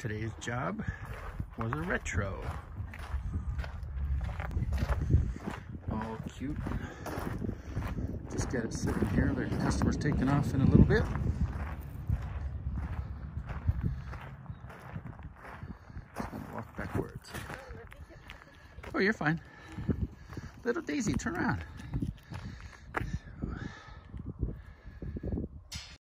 Today's job was a retro. All cute. Just got it sitting here. The customer's taking off in a little bit. walk backwards. Oh, you're fine. Little Daisy, turn around.